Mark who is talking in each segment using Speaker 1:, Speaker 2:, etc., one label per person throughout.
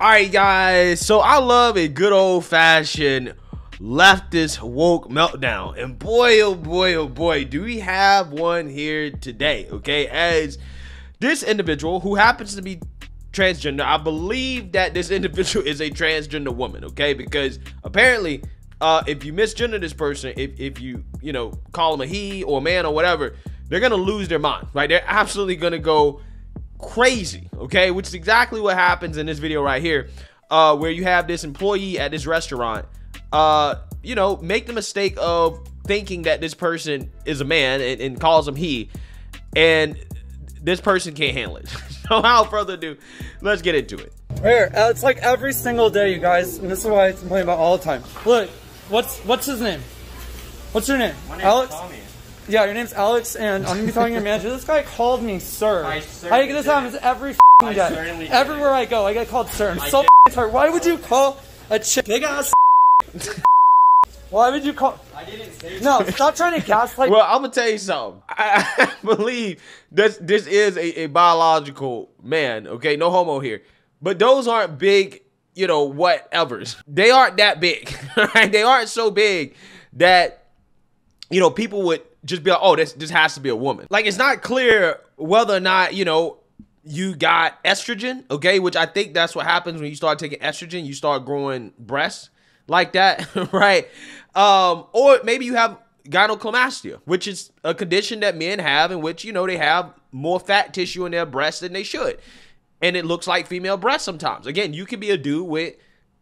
Speaker 1: All right, guys. So I love a good old fashioned leftist woke meltdown. And boy, oh boy, oh boy, do we have one here today, okay? As this individual who happens to be transgender, I believe that this individual is a transgender woman, okay? Because apparently, uh, if you misgender this person, if, if you, you know, call him a he or a man or whatever, they're gonna lose their mind, right? They're absolutely gonna go crazy, okay? Which is exactly what happens in this video right here, uh, where you have this employee at this restaurant uh, you know, make the mistake of thinking that this person is a man and, and calls him he, and this person can't handle it. so without further ado, let's get into it.
Speaker 2: Here, uh, it's like every single day, you guys, and this is why I complain about all the time. Look, what's what's his name? What's your name?
Speaker 3: My name's
Speaker 2: Alex.
Speaker 3: Tommy.
Speaker 2: Yeah, your name's Alex, and I'm gonna be talking to your manager. This guy called me sir.
Speaker 3: I
Speaker 2: I get this happens every
Speaker 3: I
Speaker 2: day.
Speaker 3: certainly did.
Speaker 2: Everywhere I go, I get called sir. I'm
Speaker 3: I
Speaker 2: so
Speaker 3: did.
Speaker 2: tired. Why would you call a chick big ass? Why would you call?
Speaker 3: I didn't say
Speaker 2: No, stop trying to gaslight.
Speaker 1: Well, I'm gonna tell you something. I, I believe this this is a, a biological man. Okay, no homo here, but those aren't big. You know, whatevers. They aren't that big. Right? They aren't so big that you know people would just be like, oh, this this has to be a woman. Like it's not clear whether or not you know you got estrogen. Okay, which I think that's what happens when you start taking estrogen. You start growing breasts like that, right? Um, or maybe you have gynecomastia, which is a condition that men have in which, you know, they have more fat tissue in their breasts than they should. And it looks like female breasts sometimes. Again, you could be a dude with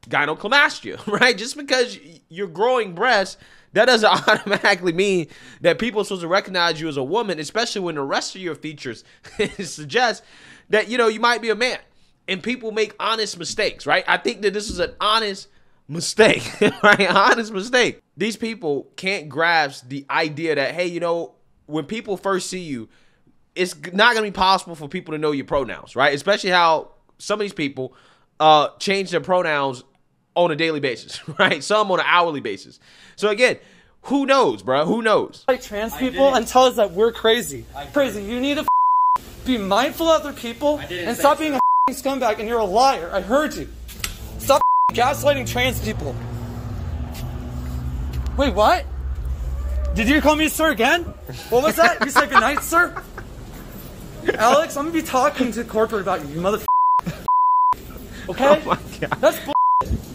Speaker 1: gynecomastia, right? Just because you're growing breasts, that doesn't automatically mean that people are supposed to recognize you as a woman, especially when the rest of your features suggest that, you know, you might be a man. And people make honest mistakes, right? I think that this is an honest mistake, right? Honest mistake. These people can't grasp the idea that, hey, you know, when people first see you, it's not going to be possible for people to know your pronouns, right? Especially how some of these people uh, change their pronouns on a daily basis, right? Some on an hourly basis. So again, who knows, bro? Who knows?
Speaker 2: like trans people and tell us that we're crazy. Crazy. You need to be mindful of other people and
Speaker 3: say
Speaker 2: stop
Speaker 3: so.
Speaker 2: being a scumbag. And you're a liar. I heard you. Stop gaslighting trans people. Wait, what? Did you call me sir again? What was that? You said goodnight, sir? Alex, I'm gonna be talking to corporate about you, you mother. Oh okay?
Speaker 1: Oh my God.
Speaker 2: That's bull.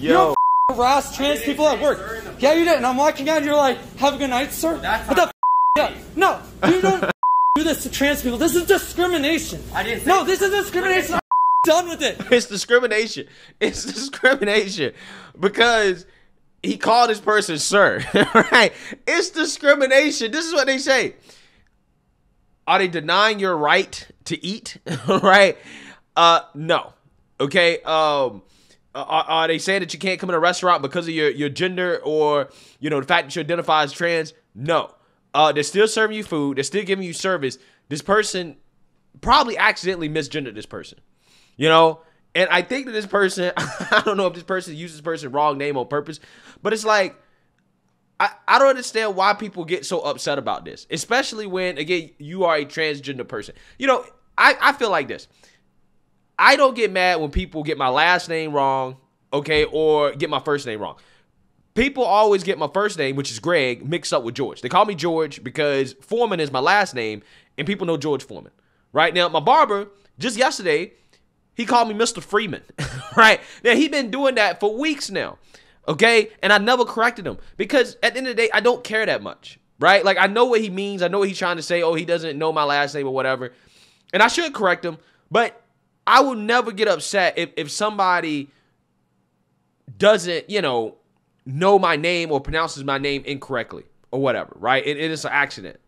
Speaker 2: You
Speaker 1: Yo.
Speaker 2: don't harass trans people at work.
Speaker 3: sir in the-
Speaker 2: Yeah, you did. And I'm walking out and you're like, have a good night, sir.
Speaker 3: That's
Speaker 2: what the yeah. No, you don't do this to trans people. This is discrimination.
Speaker 3: I didn't say-
Speaker 2: No, this is discrimination. I'm done with it.
Speaker 1: It's discrimination. It's discrimination because he called this person sir, right? It's discrimination. This is what they say. Are they denying your right to eat? right? Uh, no. Okay. Um, are, are they saying that you can't come in a restaurant because of your, your gender or you know the fact that you identify as trans? No. Uh, they're still serving you food. They're still giving you service. This person probably accidentally misgendered this person. You know, and I think that this person, I don't know if this person uses this person wrong name on purpose, but it's like I, I don't understand why people get so upset about this, especially when again you are a transgender person. You know, I, I feel like this. I don't get mad when people get my last name wrong, okay, or get my first name wrong. People always get my first name, which is Greg, mixed up with George. They call me George because Foreman is my last name, and people know George Foreman. Right now, my barber just yesterday he called me Mr. Freeman, right? Now he's been doing that for weeks now, okay? And I never corrected him because at the end of the day, I don't care that much, right? Like I know what he means. I know what he's trying to say. Oh, he doesn't know my last name or whatever, and I should correct him. But I will never get upset if if somebody doesn't, you know, know my name or pronounces my name incorrectly or whatever, right? It, it is an accident.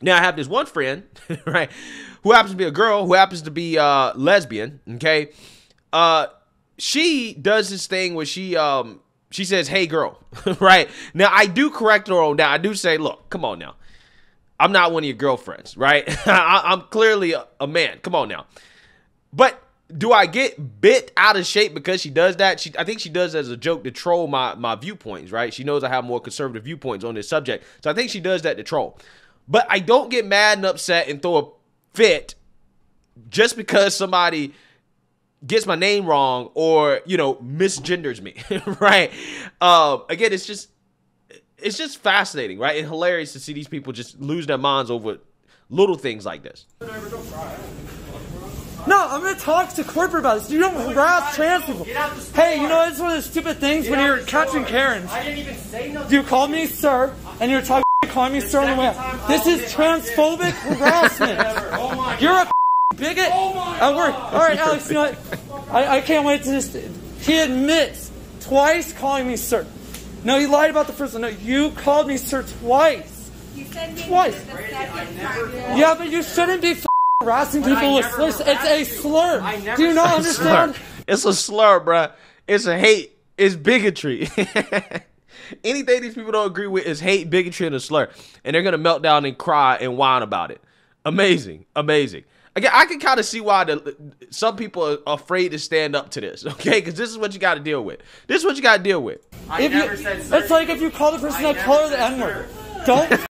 Speaker 1: Now I have this one friend, right, who happens to be a girl, who happens to be uh lesbian, okay? Uh she does this thing where she um she says, "Hey girl." right? Now I do correct her on that. I do say, "Look, come on now. I'm not one of your girlfriends, right? I, I'm clearly a, a man. Come on now." But do I get bit out of shape because she does that? She, I think she does as a joke to troll my my viewpoints, right? She knows I have more conservative viewpoints on this subject, so I think she does that to troll. But I don't get mad and upset and throw a fit just because somebody gets my name wrong or you know misgenders me, right? Um, again, it's just it's just fascinating, right? And hilarious to see these people just lose their minds over little things like this.
Speaker 2: No, I'm gonna talk to corporate about this. You don't harass trans people. Hey, you know it's one of the stupid things when you're catching Karens.
Speaker 3: I didn't even say nothing.
Speaker 2: You called me sir, and you're talking calling me sir on the way. out. This is transphobic harassment.
Speaker 3: Oh
Speaker 2: You're a bigot at work. All right, Alex, you know what? I, I can't wait to just. He admits twice calling me sir. No, he lied about the first one. No, you called me sir twice.
Speaker 4: You said me
Speaker 2: Twice.
Speaker 4: the second time.
Speaker 2: Yeah, but you shouldn't be f- harassing people with slurs. It's a slur. Do you not
Speaker 3: said
Speaker 1: slur.
Speaker 2: understand?
Speaker 1: It's a slur, bruh. It's a hate. It's bigotry. Anything these people don't agree with is hate, bigotry, and a slur. And they're gonna melt down and cry and whine about it. Amazing, amazing. Again, I can kind of see why the, some people are afraid to stand up to this, okay? Because this is what you got to deal with. This is what you got to deal with.
Speaker 3: I
Speaker 2: If
Speaker 3: never
Speaker 2: you,
Speaker 3: said sir.
Speaker 2: it's like if you call the person
Speaker 3: I
Speaker 2: of color the N word. Don't.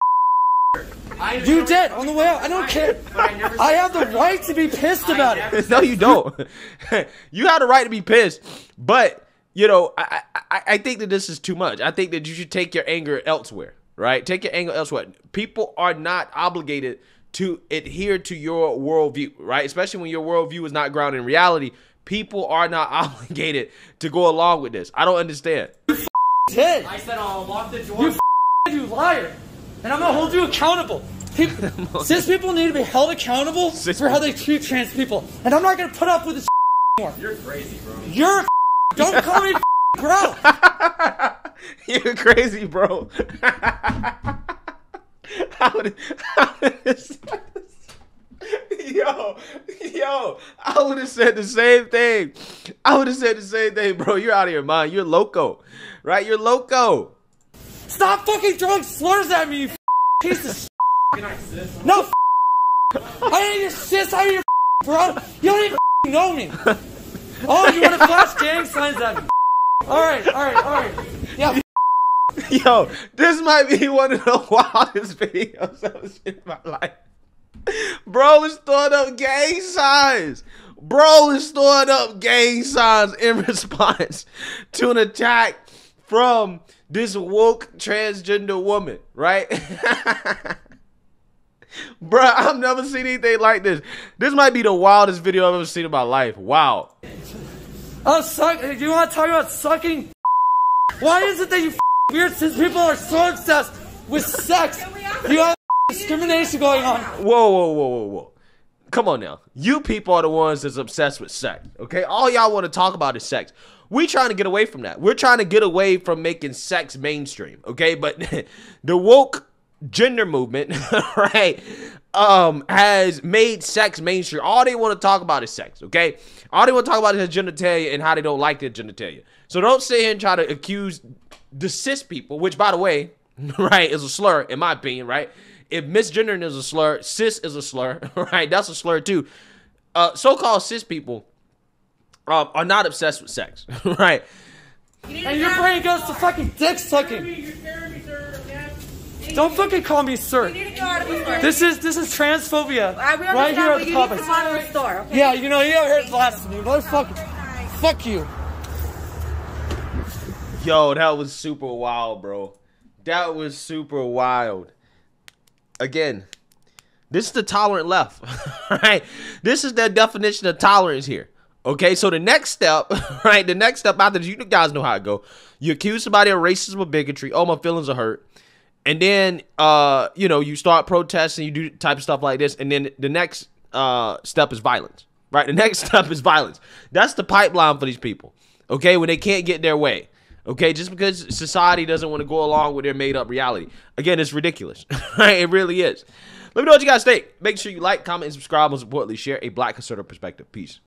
Speaker 3: I
Speaker 2: You did on the way out. I don't care.
Speaker 3: I
Speaker 2: I have the right to be pissed about it.
Speaker 1: no, you don't. you have the right to be pissed, but you know, I, I I think that this is too much. I think that you should take your anger elsewhere, right? Take your anger elsewhere. People are not obligated to adhere to your worldview, right? Especially when your worldview is not grounded in reality. People are not obligated to go along with this. I don't understand.
Speaker 2: You Did
Speaker 3: I said I'll lock the door.
Speaker 2: you liar? And I'm gonna hold you accountable. People, cis people need to be held accountable
Speaker 1: Cis
Speaker 2: for how they treat trans people, and I'm not gonna put up with this anymore.
Speaker 3: You're crazy, bro.
Speaker 2: You're a don't call me bro.
Speaker 1: You're crazy, bro. I would, I would have said this- yo, yo, I would have said the same thing. I would have said the same thing, bro. You're out of your mind. You're loco, right? You're loco.
Speaker 2: Stop fucking throwing slurs at me, you piece of shit. No, I ain't your sis. I your bro. You don't even know me. Oh, you want to flash gang signs at me? All right, all right, all right. Yeah,
Speaker 1: Yo, this might be one of the wildest videos I've seen in my life. Bro is throwing up gang signs. Bro is throwing up gang signs in response to an attack from this woke transgender woman, right? Bruh, I've never seen anything like this. This might be the wildest video I've ever seen in my life. Wow.
Speaker 2: Oh, suck. Do you want to talk about sucking? Why is it that you weird cis people are so obsessed with sex? You have discrimination going on.
Speaker 1: Whoa, whoa, whoa, whoa, whoa. Come on now. You people are the ones that's obsessed with sex. Okay? All y'all want to talk about is sex. We trying to get away from that. We're trying to get away from making sex mainstream. Okay? But the woke gender movement, right, um, has made sex mainstream. All they want to talk about is sex, okay? All they want to talk about is genitalia and how they don't like their genitalia. So don't sit here and try to accuse the cis people, which by the way, right, is a slur, in my opinion, right? If misgendering is a slur, cis is a slur, right? That's a slur too. Uh, so-called cis people um, are not obsessed with sex, right?
Speaker 2: And your brain goes to fucking dick sucking.
Speaker 3: You're scaring me, sir. man.
Speaker 2: Don't fucking call me sir.
Speaker 4: You need to go out of the store.
Speaker 2: This is this is transphobia.
Speaker 4: I,
Speaker 2: right here at the
Speaker 4: you need
Speaker 2: pub.
Speaker 4: to come out of the store, okay?
Speaker 2: Yeah, you know, you ever heard blasphemy, motherfucker. Fuck you.
Speaker 1: Yo, that was super wild, bro. That was super wild. Again, this is the tolerant left, right? This is the definition of tolerance here. Okay, so the next step, right? The next step after this, you guys know how it go. You accuse somebody of racism or bigotry. Oh, my feelings are hurt. And then, uh, you know, you start protesting. You do type of stuff like this, and then the next uh step is violence. Right? The next step is violence. That's the pipeline for these people. Okay, when they can't get their way. Okay, just because society doesn't want to go along with their made up reality. Again, it's ridiculous. right? It really is. Let me know what you guys think. Make sure you like, comment, and subscribe. Most importantly, share a black conservative perspective. Peace.